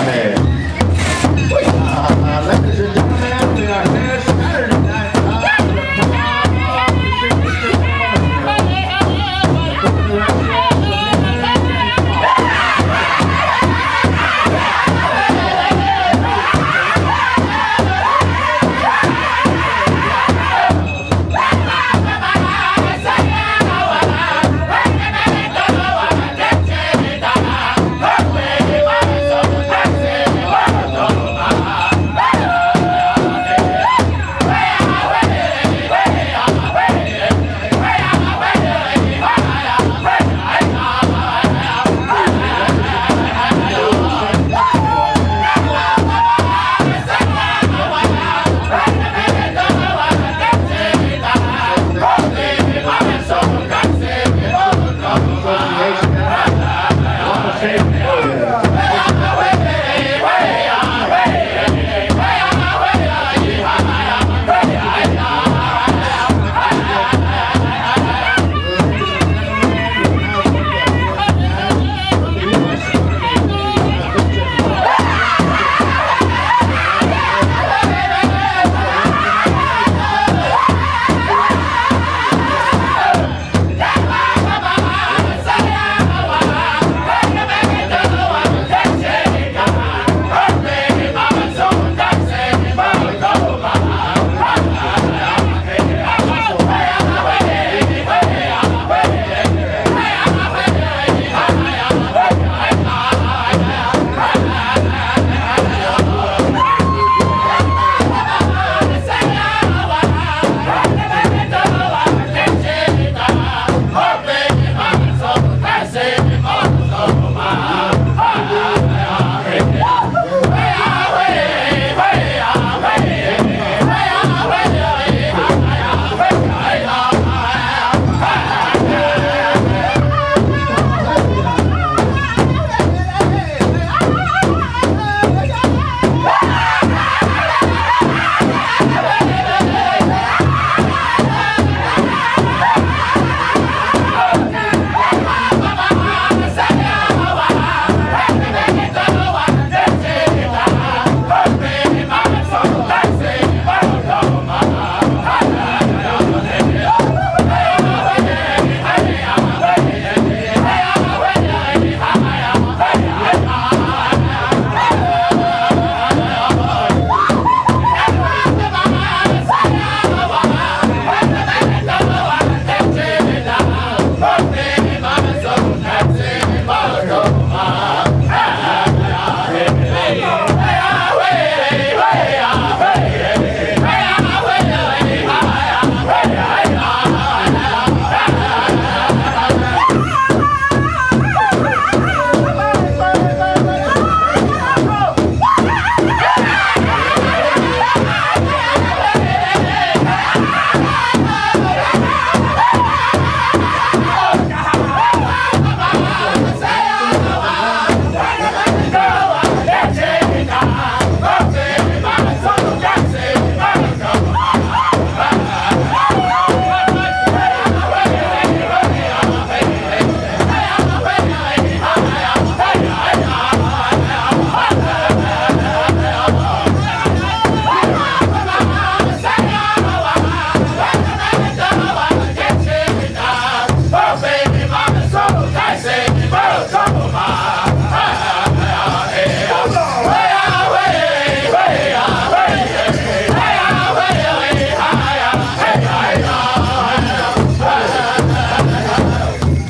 Amen.